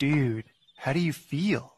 Dude, how do you feel?